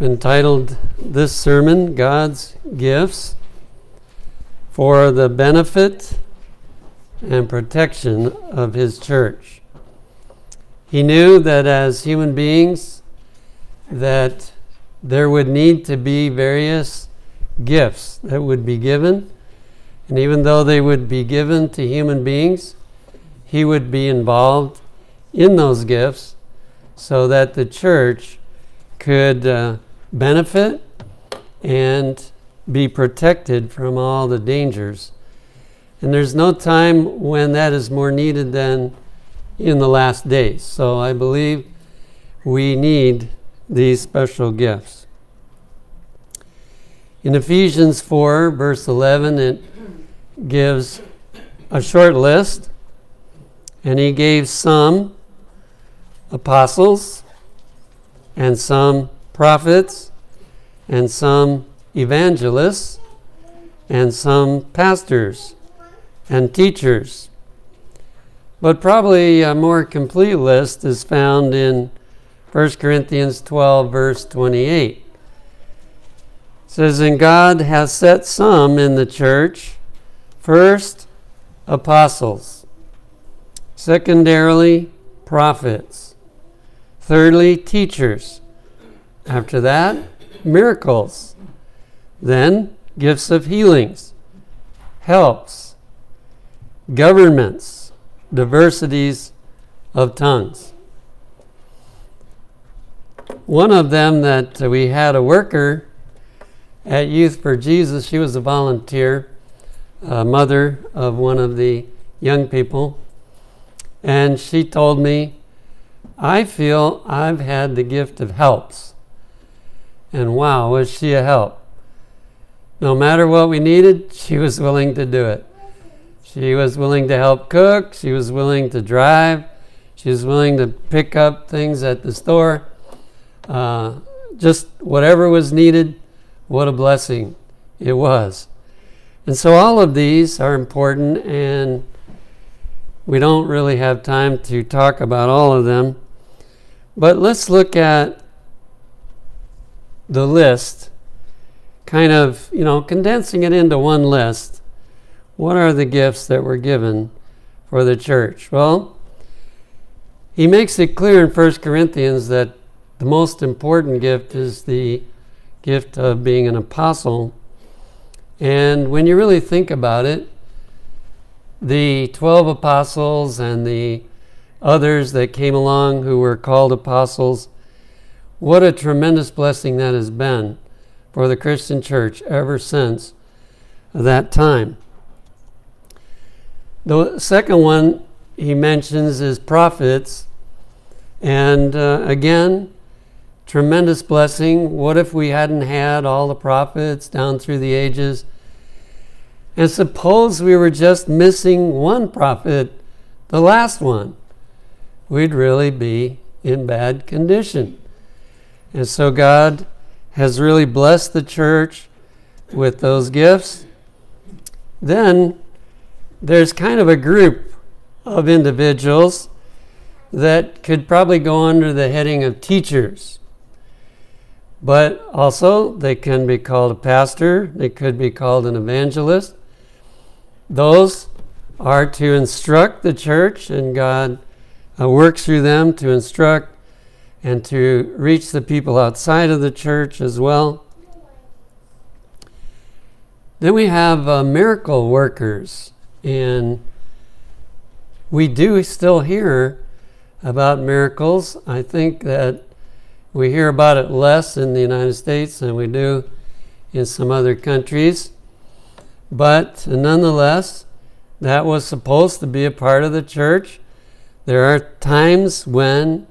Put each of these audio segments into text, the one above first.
entitled this sermon, God's Gifts for the Benefit and Protection of His Church. He knew that as human beings, that there would need to be various gifts that would be given. And even though they would be given to human beings, he would be involved in those gifts so that the church could uh, benefit and be protected from all the dangers. And there's no time when that is more needed than in the last days. So I believe we need these special gifts. In Ephesians 4, verse 11, it gives a short list, and he gave some apostles, and some prophets, and some evangelists, and some pastors and teachers. But probably a more complete list is found in 1 Corinthians 12, verse 28. It says, And God has set some in the church, first, apostles, secondarily, prophets, thirdly, teachers. After that, miracles. Then, gifts of healings, helps, governments, diversities of tongues. One of them that we had a worker at Youth for Jesus, she was a volunteer, a mother of one of the young people, and she told me, I feel I've had the gift of helps. And wow, was she a help. No matter what we needed, she was willing to do it. She was willing to help cook, she was willing to drive, she was willing to pick up things at the store. Uh, just whatever was needed, what a blessing it was. And so all of these are important, and we don't really have time to talk about all of them. But let's look at the list, kind of, you know, condensing it into one list. What are the gifts that were given for the church? Well, he makes it clear in 1 Corinthians that the most important gift is the gift of being an apostle. And when you really think about it, the 12 apostles and the others that came along who were called apostles, what a tremendous blessing that has been for the Christian church ever since that time. The second one he mentions is prophets. And uh, again, tremendous blessing. What if we hadn't had all the prophets down through the ages? And suppose we were just missing one prophet, the last one. We'd really be in bad condition. And so God has really blessed the church with those gifts. Then there's kind of a group of individuals that could probably go under the heading of teachers. But also, they can be called a pastor, they could be called an evangelist. Those are to instruct the church, and God uh, works through them to instruct and to reach the people outside of the church as well. Then we have uh, miracle workers, and we do still hear about miracles. I think that we hear about it less in the United States than we do in some other countries. But nonetheless, that was supposed to be a part of the church. There are times when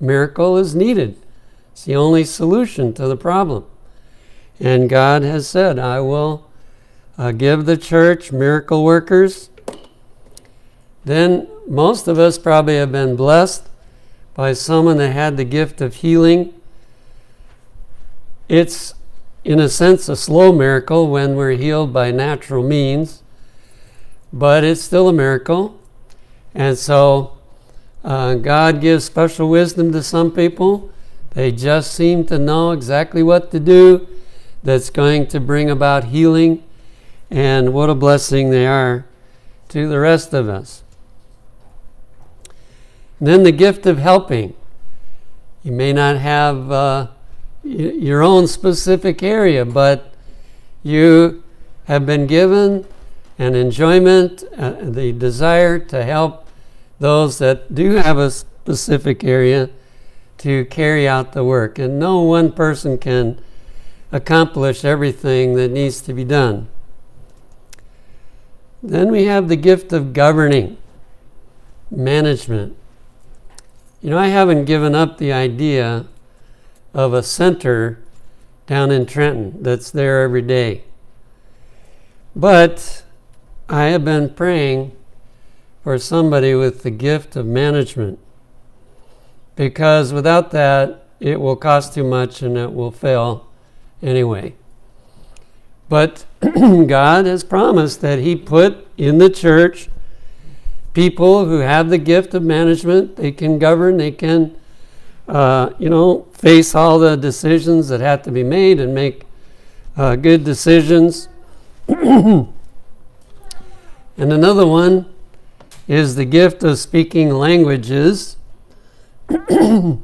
miracle is needed. It's the only solution to the problem. And God has said, I will uh, give the church miracle workers. Then most of us probably have been blessed by someone that had the gift of healing. It's, in a sense, a slow miracle when we're healed by natural means, but it's still a miracle. And so uh, God gives special wisdom to some people They just seem to know exactly what to do that's going to bring about healing. And what a blessing they are to the rest of us. And then the gift of helping. You may not have uh, your own specific area, but you have been given an enjoyment, uh, the desire to help those that do have a specific area to carry out the work. And no one person can accomplish everything that needs to be done. Then we have the gift of governing, management. You know, I haven't given up the idea of a center down in Trenton that's there every day. But I have been praying for somebody with the gift of management because without that, it will cost too much and it will fail anyway. But God has promised that He put in the church people who have the gift of management. They can govern, they can, uh, you know, face all the decisions that have to be made and make uh, good decisions. and another one is the gift of speaking languages.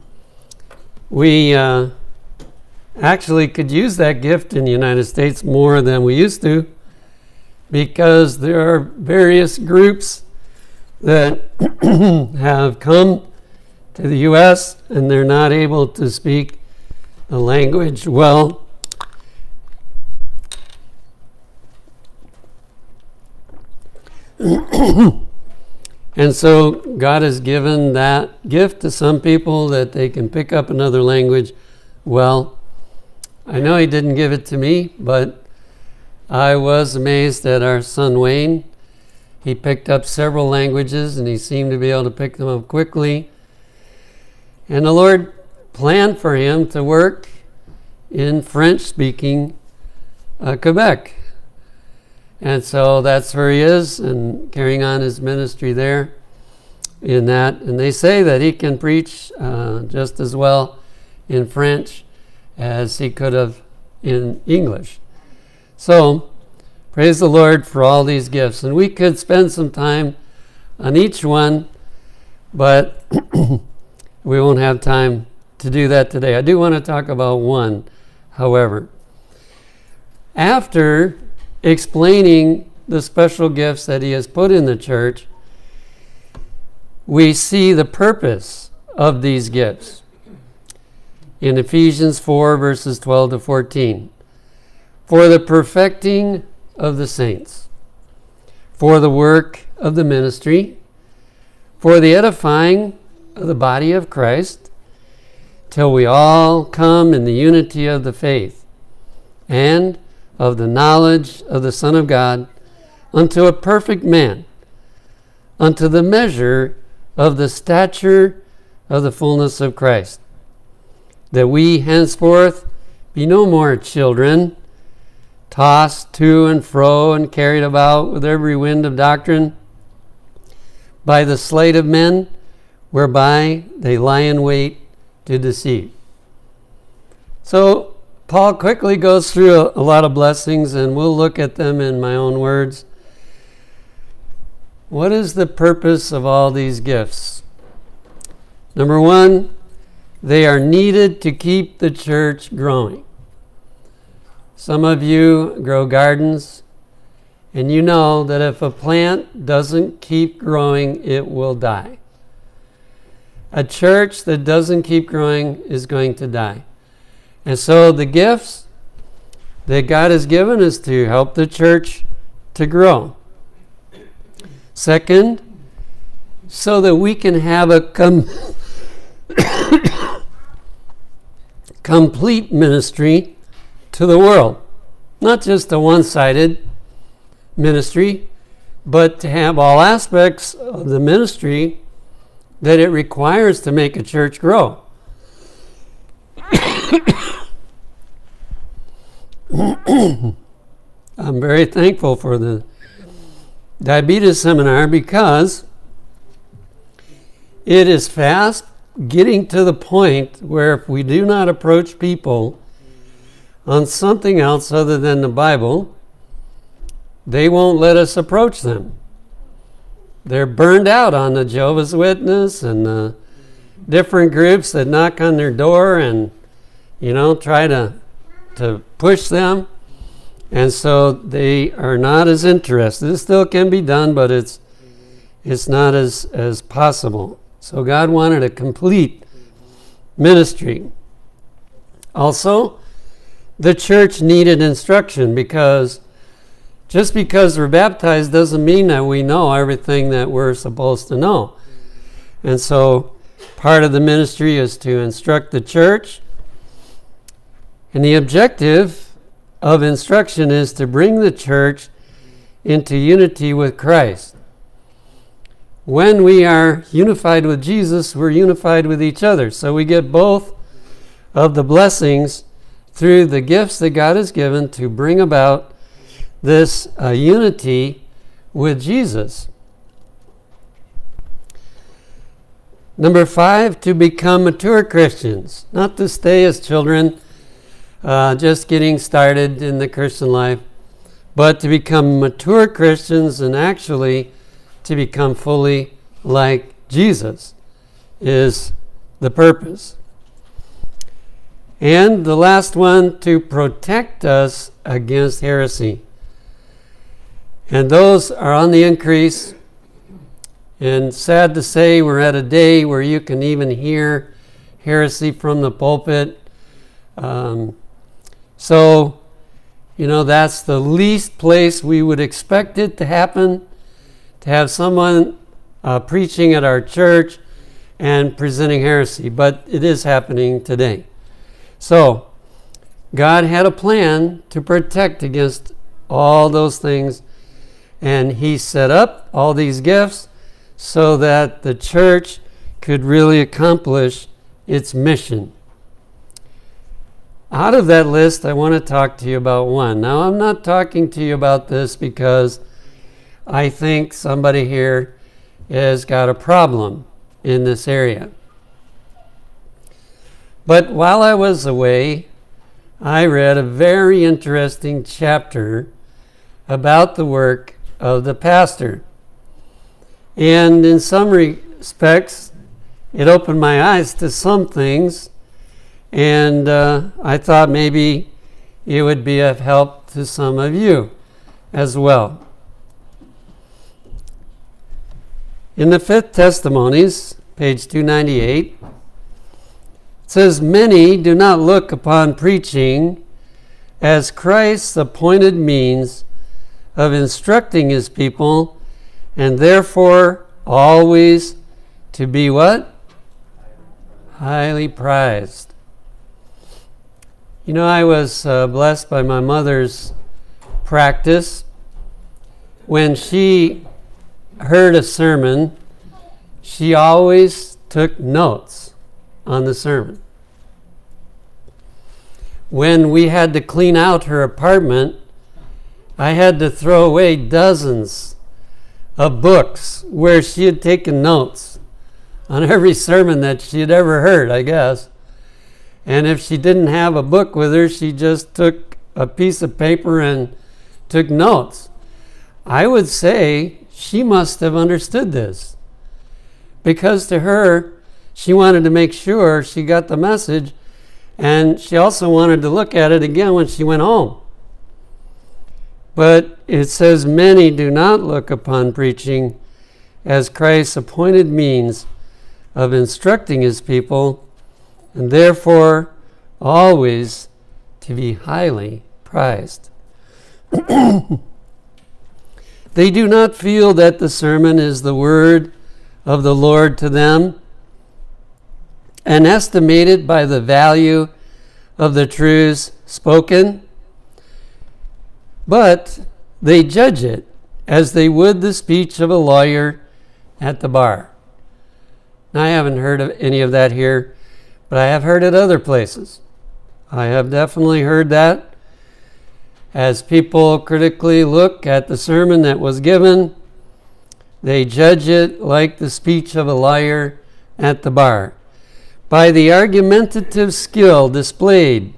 we uh, actually could use that gift in the United States more than we used to because there are various groups that have come to the U.S. and they're not able to speak the language well. And so God has given that gift to some people that they can pick up another language well. I know He didn't give it to me, but I was amazed at our son Wayne. He picked up several languages and he seemed to be able to pick them up quickly. And the Lord planned for him to work in French speaking uh, Quebec. And so that's where he is and carrying on his ministry there in that. And they say that he can preach uh, just as well in French as he could have in English. So, praise the Lord for all these gifts. And we could spend some time on each one, but we won't have time to do that today. I do want to talk about one, however. After explaining the special gifts that he has put in the church, we see the purpose of these gifts in Ephesians 4, verses 12 to 14. For the perfecting of the saints, for the work of the ministry, for the edifying of the body of Christ, till we all come in the unity of the faith and of the knowledge of the Son of God unto a perfect man, unto the measure of the stature of the fullness of Christ, that we henceforth be no more children, tossed to and fro and carried about with every wind of doctrine by the sleight of men, whereby they lie in wait to deceive. So, Paul quickly goes through a, a, lot of blessings, and we'll look at them in my own words. What is the purpose of all these gifts? Number one, they are needed to keep the church growing. Some of you grow gardens, and you know that if a plant doesn't keep growing, it will die. A church that doesn't keep growing is going to die. And so the gifts that God has given us to help the church to grow. Second, so that we can have a com- complete ministry to the world. Not just a one sided ministry, but to have all aspects of the ministry that it requires to make a church grow. I'm very thankful for the diabetes seminar because it is fast getting to the point where if we do not approach people on something else other than the Bible, they won't let us approach them. They're burned out on the Jehovah's Witness and the different groups that knock on their door and, you know, try to, to push them. And so they are not as interested. It still can be done, but it's, it's not as, as possible. So God wanted a complete ministry. Also, the church needed instruction because just because we're baptized doesn't mean that we know everything that we're supposed to know. And so part of the ministry is to instruct the church. And the objective of instruction is to bring the church into unity with Christ. When we are unified with Jesus, we're unified with each other. So we get both of the blessings through the gifts that God has given to bring about this uh, unity with Jesus. Number five, to become mature Christians, not to stay as children, uh, just getting started in the Christian life, but to become mature Christians and actually to become fully like Jesus is the purpose. And the last one, to protect us against heresy. And those are on the increase. And sad to say, we're at a day where you can even hear heresy from the pulpit. Um, so, you know, that's the least place we would expect it to happen to have someone uh, preaching at our church and presenting heresy, but it is happening today. So, God had a plan to protect against all those things, and He set up all these gifts so that the church could really accomplish its mission. Out of that list, I want to talk to you about one. Now, I'm not talking to you about this because I think somebody here has got a problem in this area. But while I was away, I read a very interesting chapter about the work of the pastor. And in some respects, it opened my eyes to some things, and uh, I thought maybe it would be of help to some of you as well. In the fifth testimonies, page 298, it says, Many do not look upon preaching as Christ's appointed means of instructing his people and therefore always to be what? Highly prized. You know, I was uh, blessed by my mother's practice. When she heard a sermon, she always took notes on the sermon. When we had to clean out her apartment, I had to throw away dozens of books where she had taken notes on every sermon that she had ever heard, I guess. And if she didn't have a book with her, she just took a piece of paper and took notes. I would say she must have understood this because to her, she wanted to make sure she got the message and she also wanted to look at it again when she went home. But it says, Many do not look upon preaching as Christ's appointed means of instructing his people, and therefore always to be highly prized. they do not feel that the sermon is the word of the Lord to them and estimated by the value of the truths spoken but they judge it as they would the speech of a lawyer at the bar. Now, I haven't heard of any of that here, but I have heard it other places. I have definitely heard that as people critically look at the sermon that was given, they judge it like the speech of a liar at the bar. by the argumentative skill displayed.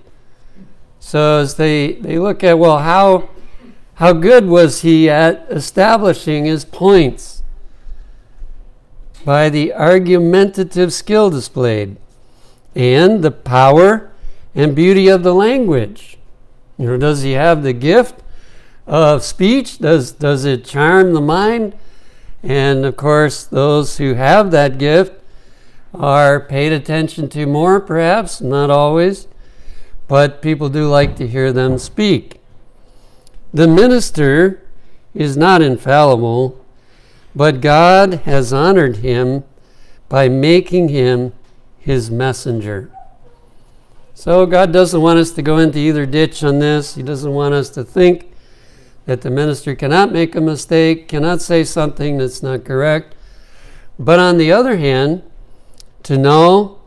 So as they, they look at, well, how, how good was he at establishing his points? By the argumentative skill displayed and the power and beauty of the language. You know, does he have the gift of speech? Does, does it charm the mind? And of course, those who have that gift are paid attention to more, perhaps, not always, but people do like to hear them speak. The minister is not infallible, but God has honored him by making him his messenger. So God doesn't want us to go into either ditch on this. He doesn't want us to think that the minister cannot make a mistake, cannot say something that's not correct. But on the other hand, to know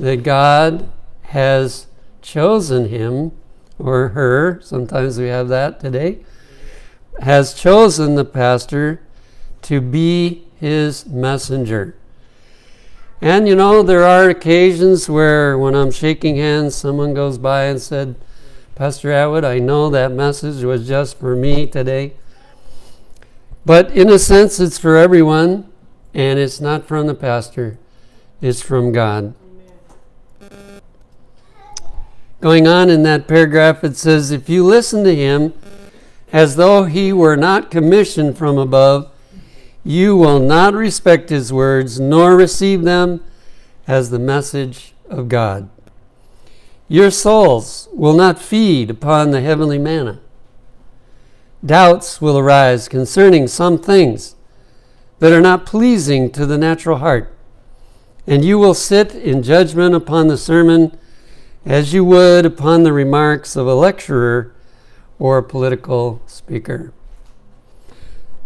that God has chosen him or her, sometimes we have that today, has chosen the pastor to be his messenger. And you know, there are occasions where when I'm shaking hands, someone goes by and said, Pastor Atwood, I know that message was just for me today. But in a sense, it's for everyone, and it's not from the pastor, it's from God. Going on in that paragraph, it says, If you listen to him as though he were not commissioned from above, you will not respect his words, nor receive them as the message of God. Your souls will not feed upon the heavenly manna. Doubts will arise concerning some things that are not pleasing to the natural heart, and you will sit in judgment upon the sermon as you would upon the remarks of a lecturer or a political speaker.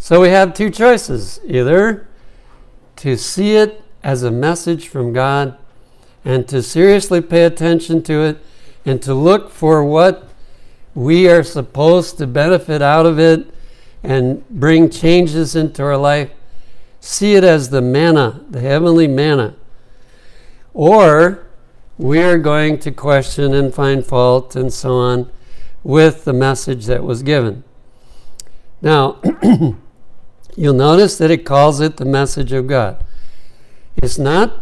So we have two choices either to see it as a message from God and to seriously pay attention to it and to look for what we are supposed to benefit out of it and bring changes into our life. See it as the manna, the heavenly manna. Or we are going to question and find fault and so on with the message that was given. Now, you'll notice that it calls it the message of God. It's not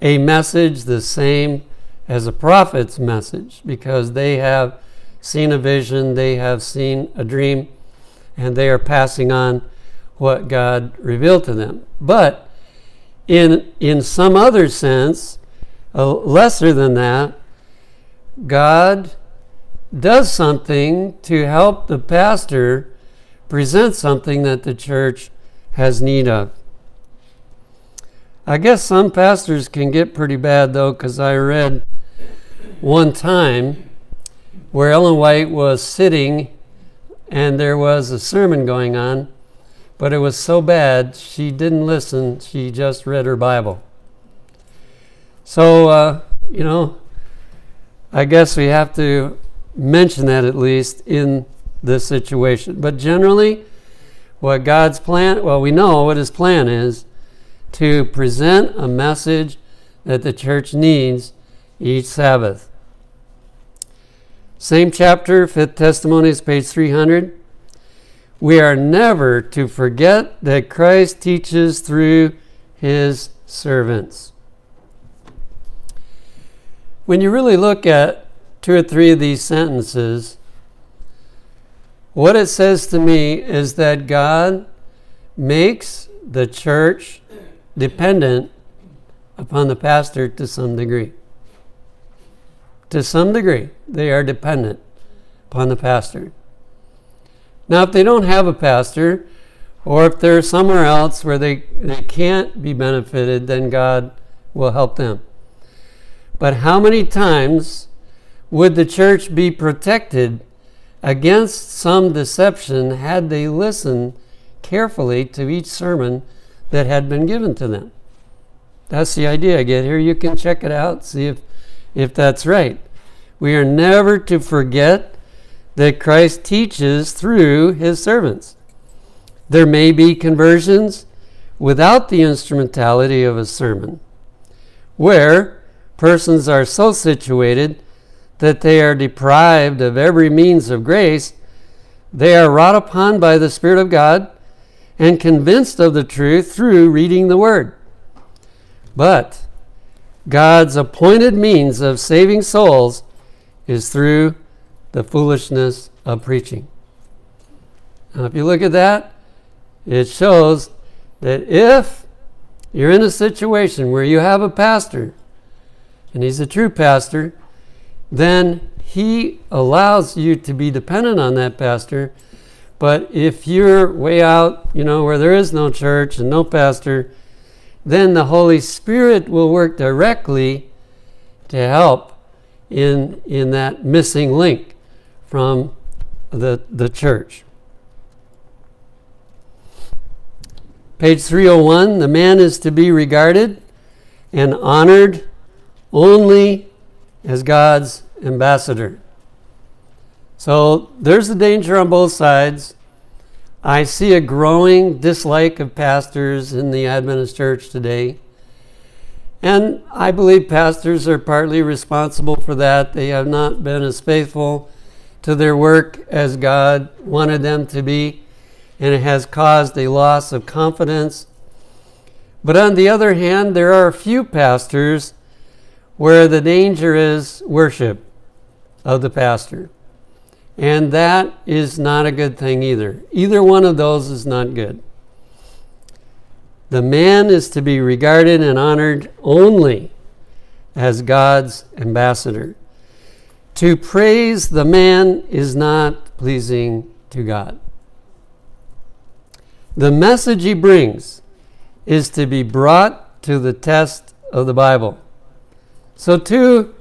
a message the same as a prophet's message because they have seen a vision, they have seen a dream, and they are passing on what God revealed to them. But in, in some other sense, uh, lesser than that, God does something to help the pastor present something that the church has need of. I guess some pastors can get pretty bad though, because I read one time where Ellen White was sitting and there was a sermon going on, but it was so bad she didn't listen, she just read her Bible. So, uh, you know, I guess we have to mention that at least in this situation. But generally, what God's plan, well, we know what His plan is to present a message that the church needs each Sabbath. Same chapter, Fifth Testimonies, page 300. We are never to forget that Christ teaches through his servants. When you really look at two or three of these sentences, what it says to me is that God makes the church dependent upon the pastor to some degree. To some degree, they are dependent upon the pastor. Now, if they don't have a pastor, or if they're somewhere else where they, they can't be benefited, then God will help them. But how many times would the church be protected against some deception had they listened carefully to each sermon that had been given to them. That's the idea. I get here, you can check it out, see if, if that's right. We are never to forget that Christ teaches through his servants. There may be conversions without the instrumentality of a sermon, where persons are so situated that they are deprived of every means of grace, they are wrought upon by the Spirit of God and convinced of the truth through reading the Word. But God's appointed means of saving souls is through the foolishness of preaching. Now, if you look at that, it shows that if you're in a situation where you have a pastor, and he's a true pastor, then he allows you to be dependent on that pastor. But if you're way out, you know, where there is no church and no pastor, then the Holy Spirit will work directly to help in, in that missing link from the, the church. Page 301 the man is to be regarded and honored only as God's ambassador. So there's a danger on both sides. I see a growing dislike of pastors in the Adventist church today. And I believe pastors are partly responsible for that. They have not been as faithful to their work as God wanted them to be, and it has caused a loss of confidence. But on the other hand, there are a few pastors where the danger is worship of the pastor. And that is not a good thing either. Either one of those is not good. The man is to be regarded and honored only as God's ambassador. To praise the man is not pleasing to God. The message he brings is to be brought to the test of the Bible. So, two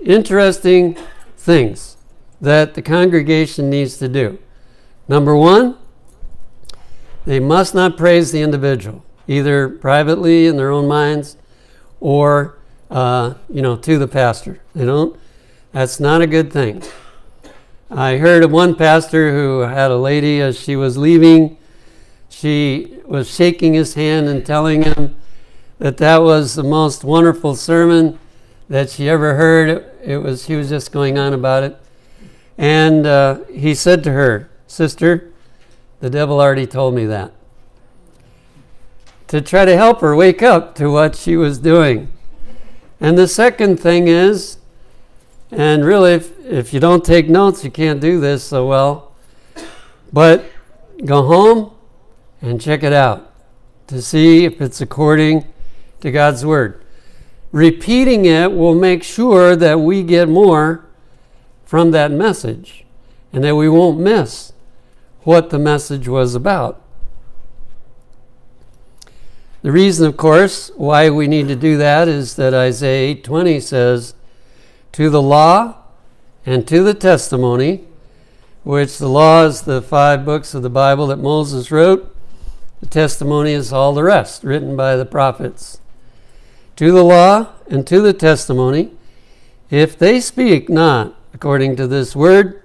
interesting things that the congregation needs to do. Number one, they must not praise the individual, either privately in their own minds or, uh, you know, to the pastor. They don't. That's not a good thing. I heard of one pastor who had a lady as she was leaving. She was shaking his hand and telling him that that was the most wonderful sermon that she ever heard. It, was he was just going on about it. And uh, he said to her, Sister, the devil already told me that. To try to help her wake up to what she was doing. And the second thing is, and really, if, if you don't take notes, you can't do this so well, but go home and check it out to see if it's according to God's Word. Repeating it will make sure that we get more from that message and that we won't miss what the message was about. The reason, of course, why we need to do that is that Isaiah 8:20 says, "To the law and to the testimony, which the law is the five books of the Bible that Moses wrote, the testimony is all the rest written by the prophets. To the law and to the testimony, if they speak not according to this word,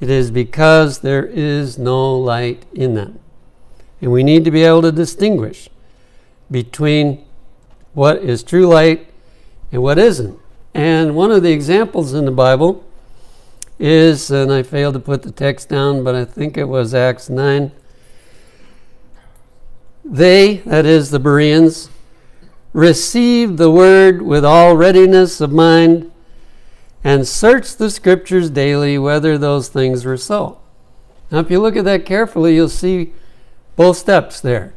it is because there is no light in them. And we need to be able to distinguish between what is true light and what isn't. And one of the examples in the Bible is, and I failed to put the text down, but I think it was Acts 9. They, that is the Bereans, received the word with all readiness of mind and search the scriptures daily whether those things were so. Now, if you look at that carefully, you'll see both steps there.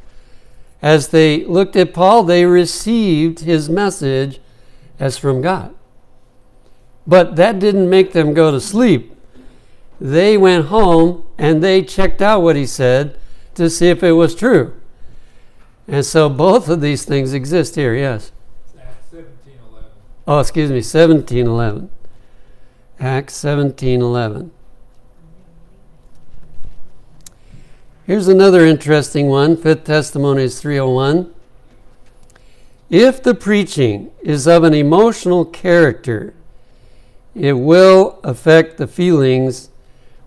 As they looked at Paul, they received his message as from God. But that didn't make them go to sleep. They went home and they checked out what he said to see if it was true. And so both of these things exist here, yes. Oh, excuse me, 1711. Acts 17:11. Here's another interesting one, Fifth Testimonies 301. If the preaching is of an emotional character, it will affect the feelings,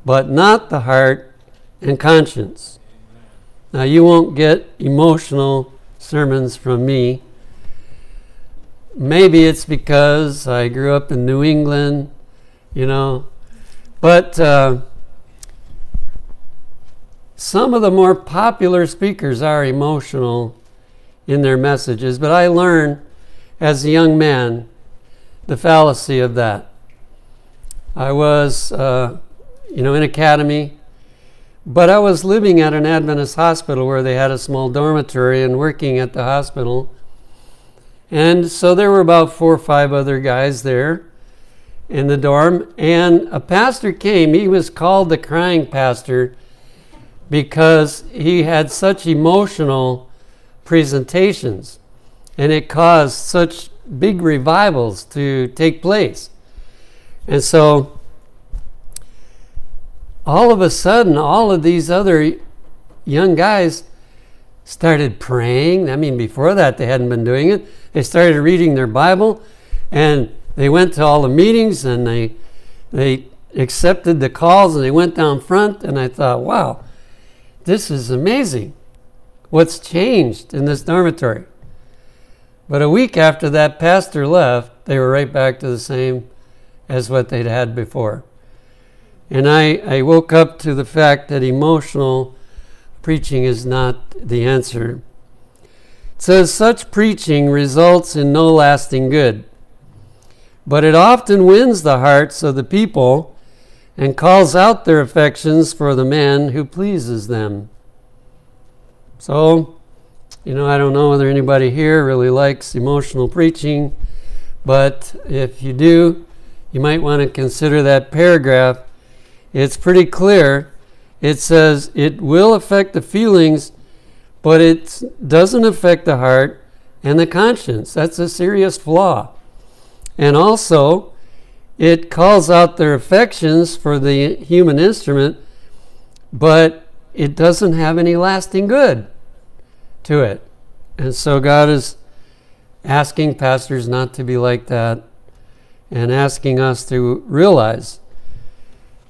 but not the heart and conscience. Now, you won't get emotional sermons from me. maybe it's because I grew up in New England, you know, but uh, some of the more popular speakers are emotional in their messages, but I learned as a young man the fallacy of that. I was, uh, you know, in academy, but I was living at an Adventist hospital where they had a small dormitory and working at the hospital. And so there were about four or five other guys there in the dorm. And a pastor came. He was called the crying pastor because he had such emotional presentations and it caused such big revivals to take place. And so all of a sudden, all of these other young guys started praying. I mean, before that, they hadn't been doing it. They started reading their Bible and they went to all the meetings and they, they accepted the calls and they went down front. And I thought, wow, this is amazing. What's changed in this dormitory? But a week after that pastor left, they were right back to the same as what they'd had before. And I, I woke up to the fact that emotional preaching is not the answer. It says, such preaching results in no lasting good, but it often wins the hearts of the people and calls out their affections for the man who pleases them. So, you know, I don't know whether anybody here really likes emotional preaching, but if you do, you might want to consider that paragraph. It's pretty clear. It says it will affect the feelings, but it doesn't affect the heart and the conscience. That's a serious flaw. And also, it calls out their affections for the human instrument, but it doesn't have any lasting good to it. And so God is asking pastors not to be like that and asking us to realize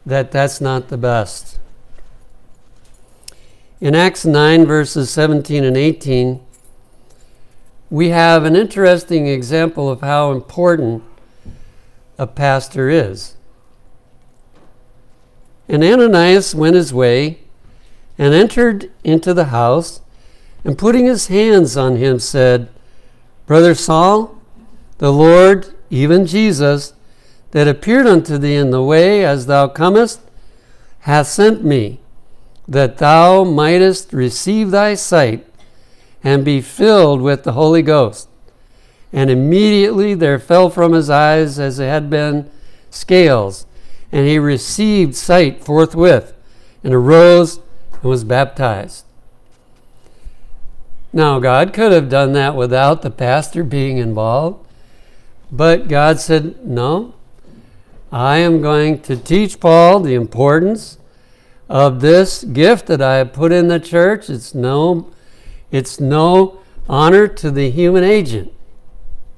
that that's not the best. In Acts 9, verses 17 and 18, we have an interesting example of how important a pastor is. And Ananias went his way and entered into the house, and putting his hands on him, said, Brother Saul, the Lord even Jesus, that appeared unto thee in the way as thou comest, hath sent me, that thou mightest receive thy sight and be filled with the Holy Ghost. And immediately there fell from his eyes as it had been scales, and he received sight forthwith, and arose and was baptized. Now, God could have done that without the pastor being involved. But God said, No, I am going to teach Paul the importance of this gift that I have put in the church. It's no, it's no honor to the human agent.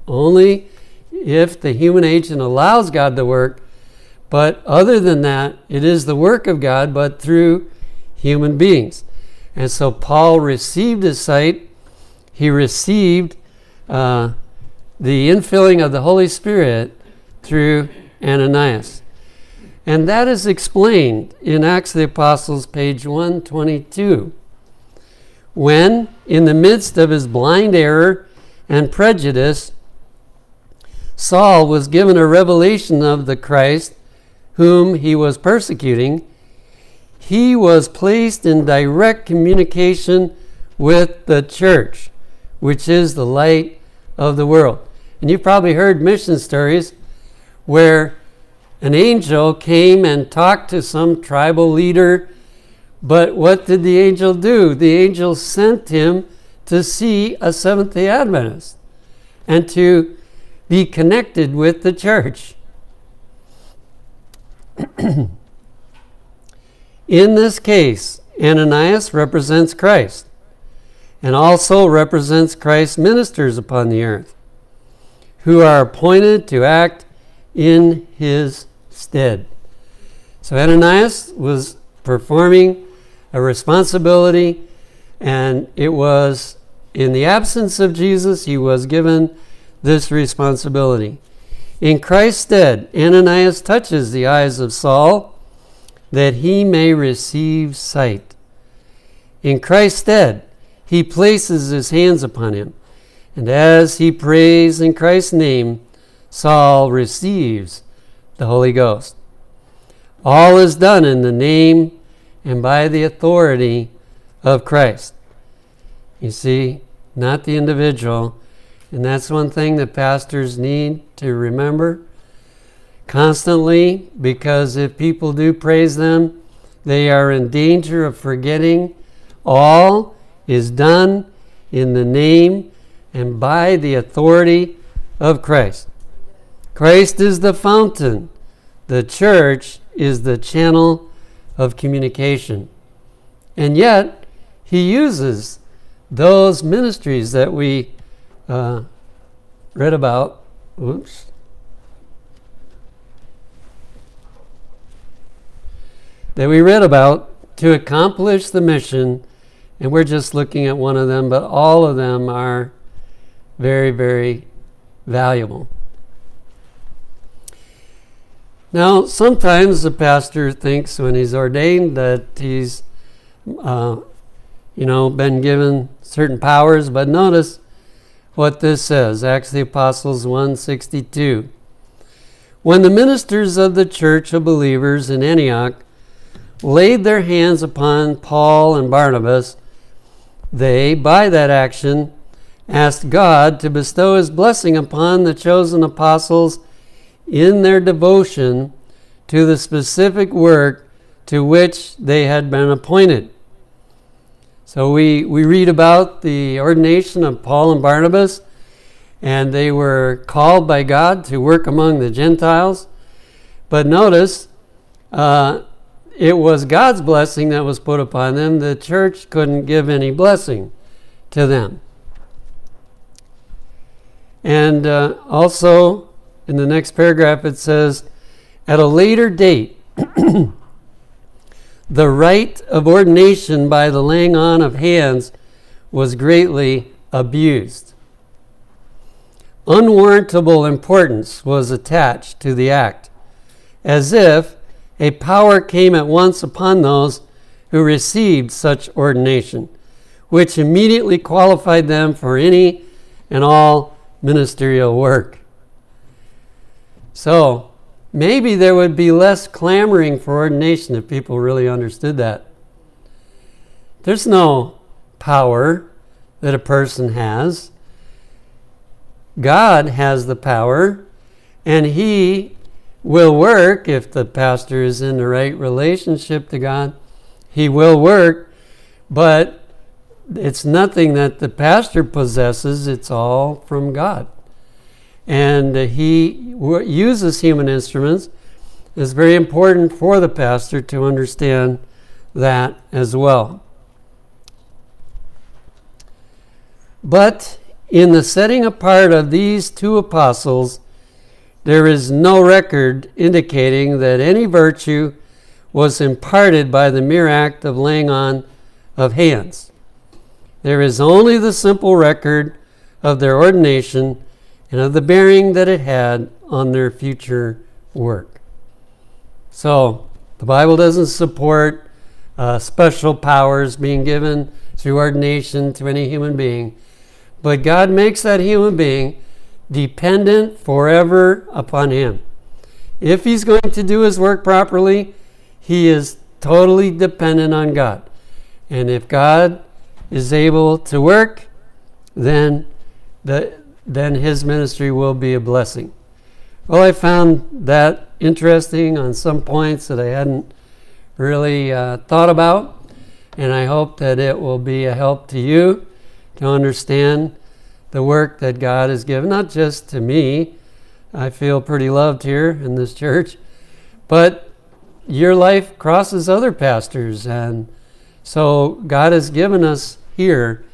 Only if the human agent allows God to work. But other than that, it is the work of God, but through human beings. And so Paul received his sight. He received uh, the infilling of the Holy Spirit through Ananias. And that is explained in Acts of the Apostles, page 122. When, in the midst of his blind error and prejudice, Saul was given a revelation of the Christ whom he was persecuting, he was placed in direct communication with the church, which is the light of the world. And you've probably heard mission stories where an angel came and talked to some tribal leader, but what did the angel do? The angel sent him to see a Seventh day Adventist and to be connected with the church. In this case, Ananias represents Christ and also represents Christ's ministers upon the earth, who are appointed to act in his stead. So Ananias was performing a responsibility, and it was in the absence of Jesus, he was given this responsibility. In Christ's stead, Ananias touches the eyes of Saul that he may receive sight. In Christ's stead, he places his hands upon him, and as he prays in Christ's name, Saul receives the Holy Ghost. All is done in the name and by the authority of Christ. You see, not the individual. And that's one thing that pastors need to remember constantly because if people do praise them, they are in danger of forgetting all is done in the name and by the authority of Christ. Christ is the fountain, the church is the channel of communication. And yet, he uses those ministries that we uh, read about. Oops. That we read about to accomplish the mission, and we're just looking at one of them, but all of them are very, very valuable. Now, sometimes the pastor thinks when he's ordained that he's, uh, you know, been given certain powers, but notice what this says Acts the Apostles 162. When the ministers of the church of believers in Antioch laid their hands upon Paul and Barnabas, they, by that action, asked God to bestow his blessing upon the chosen apostles in their devotion to the specific work to which they had been appointed. So we, we read about the ordination of Paul and Barnabas, and they were called by God to work among the Gentiles. But notice, uh, it was God's blessing that was put upon them. The church couldn't give any blessing to them. And uh, also, in the next paragraph, it says, at a later date, the rite of ordination by the laying on of hands was greatly abused. Unwarrantable importance was attached to the act, as if a power came at once upon those who received such ordination, which immediately qualified them for any and all ministerial work. So, maybe there would be less clamoring for ordination if people really understood that. There's no power that a person has. God has the power, and He will work if the pastor is in the right relationship to God. He will work, but it's nothing that the pastor possesses, it's all from God and he uses human instruments. It's very important for the pastor to understand that as well. But in the setting apart of these two apostles, there is no record indicating that any virtue was imparted by the mere act of laying on of hands. There is only the simple record of their ordination and of the bearing that it had on their future work. So, the Bible doesn't support uh, special powers being given through ordination to any human being, but God makes that human being dependent forever upon Him. If he's going to do his work properly, he is totally dependent on God. And if God is able to work, then the, then his ministry will be a blessing. Well, I found that interesting on some points that I hadn't really uh, thought about, and I hope that it will be a help to you to understand the work that God has given, not just to me. I feel pretty loved here in this church, but your life crosses other pastors, and so God has given us here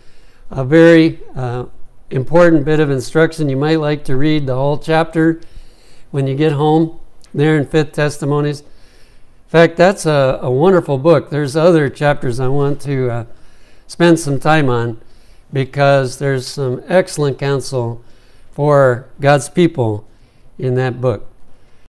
a very uh, important bit of instruction. You might like to read the whole chapter when you get home there in Fifth Testimonies. In fact, that's a, a wonderful book. There's other chapters I want to uh, spend some time on because there's some excellent counsel for God's people in that book.